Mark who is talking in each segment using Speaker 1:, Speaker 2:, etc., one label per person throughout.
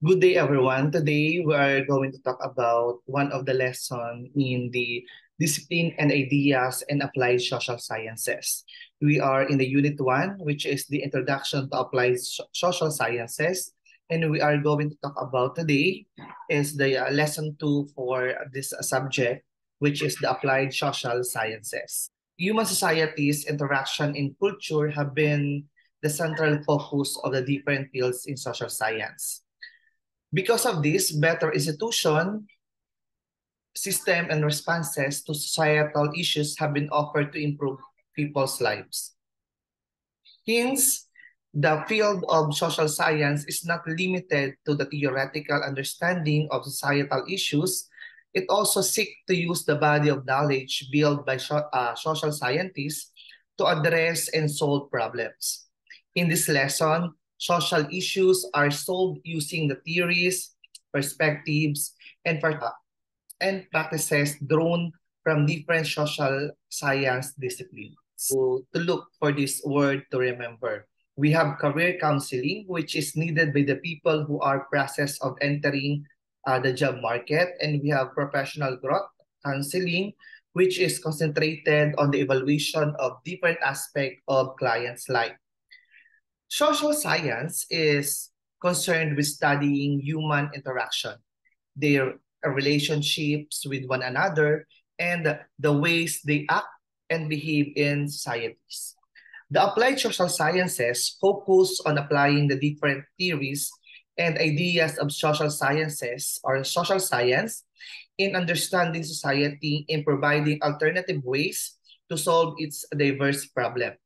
Speaker 1: Good day, everyone. Today, we are going to talk about one of the lessons in the discipline and ideas and applied social sciences. We are in the unit one, which is the introduction to applied social sciences. And we are going to talk about today is the uh, lesson two for this subject, which is the applied social sciences. Human societies, interaction, in culture have been the central focus of the different fields in social science. Because of this, better institution, system, and responses to societal issues have been offered to improve people's lives. Hence, the field of social science is not limited to the theoretical understanding of societal issues. It also seeks to use the body of knowledge built by uh, social scientists to address and solve problems. In this lesson, social issues are solved using the theories, perspectives, and, and practices drawn from different social science disciplines. So to look for this word to remember, we have career counseling, which is needed by the people who are process of entering uh, the job market. And we have professional growth counseling, which is concentrated on the evaluation of different aspects of client's life. Social science is concerned with studying human interaction, their relationships with one another, and the ways they act and behave in societies. The applied social sciences focus on applying the different theories and ideas of social sciences or social science in understanding society and providing alternative ways to solve its diverse problem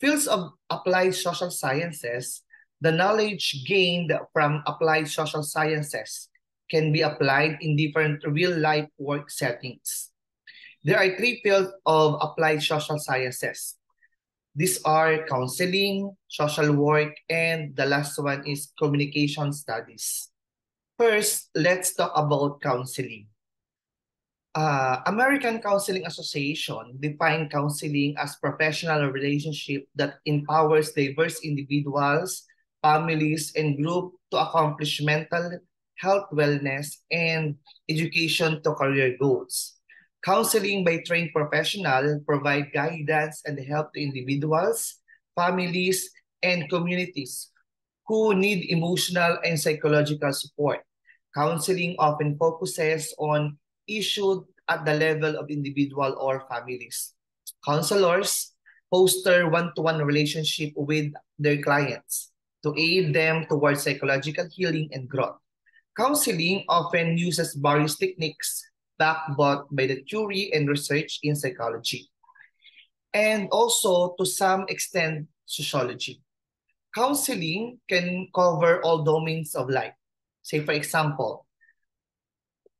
Speaker 1: fields of applied social sciences, the knowledge gained from applied social sciences can be applied in different real-life work settings. There are three fields of applied social sciences. These are counseling, social work, and the last one is communication studies. First, let's talk about counseling uh, American Counseling Association defined counseling as professional relationship that empowers diverse individuals, families, and groups to accomplish mental health, wellness, and education to career goals. Counseling by trained professionals provide guidance and help to individuals, families, and communities who need emotional and psychological support. Counseling often focuses on issued at the level of individual or families. Counselors foster one-to-one relationship with their clients to aid them towards psychological healing and growth. Counseling often uses various techniques backed by the theory and research in psychology, and also to some extent sociology. Counseling can cover all domains of life. Say, for example,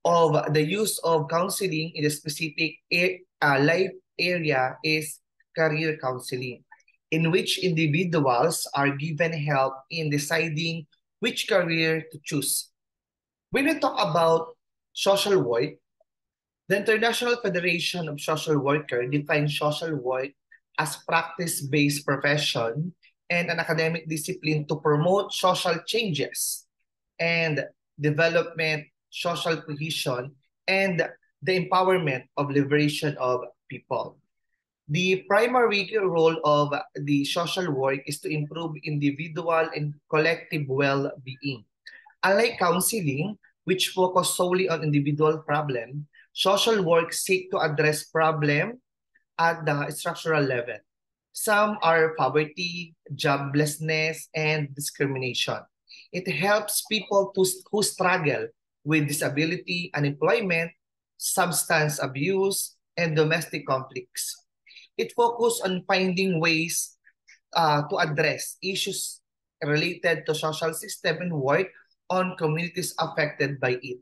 Speaker 1: of the use of counseling in a specific uh, life area is career counseling, in which individuals are given help in deciding which career to choose. When we talk about social work, the International Federation of Social Workers defines social work as practice-based profession and an academic discipline to promote social changes and development social cohesion, and the empowerment of liberation of people. The primary role of the social work is to improve individual and collective well-being. Unlike counseling, which focus solely on individual problem, social work seek to address problem at the structural level. Some are poverty, joblessness, and discrimination. It helps people to, who struggle with disability, unemployment, substance abuse, and domestic conflicts. It focused on finding ways uh, to address issues related to social system and work on communities affected by it.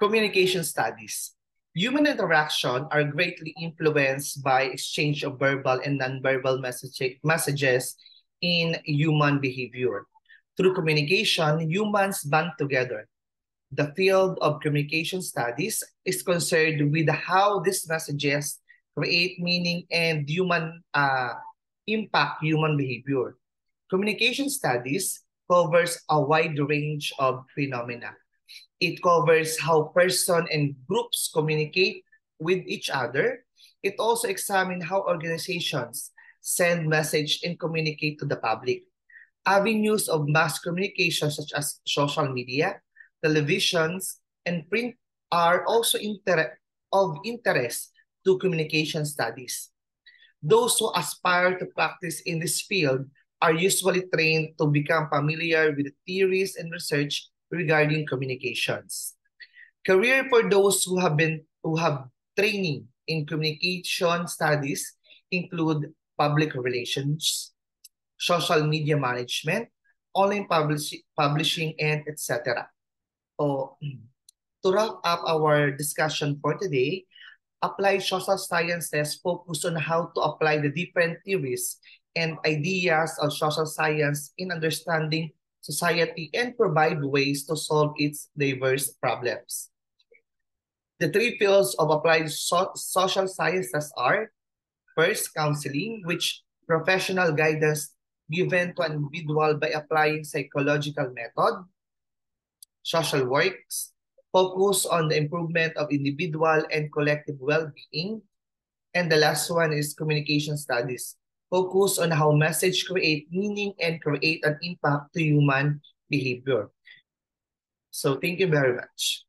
Speaker 1: Communication studies. Human interaction are greatly influenced by exchange of verbal and nonverbal message messages in human behavior. Through communication, humans band together the field of communication studies is concerned with how these messages create meaning and human uh, impact human behavior. Communication studies covers a wide range of phenomena. It covers how person and groups communicate with each other. It also examines how organizations send message and communicate to the public. Avenues of mass communication such as social media, televisions, and print are also inter of interest to communication studies. Those who aspire to practice in this field are usually trained to become familiar with theories and research regarding communications. Career for those who have been who have training in communication studies include public relations, social media management, online publish publishing, and etc. So, to wrap up our discussion for today, applied social science sciences focus on how to apply the different theories and ideas of social science in understanding society and provide ways to solve its diverse problems. The three fields of applied so social sciences are first, counseling, which professional guidance given to an individual by applying psychological method, social works, focus on the improvement of individual and collective well-being, and the last one is communication studies, focus on how message create meaning and create an impact to human behavior. So thank you very much.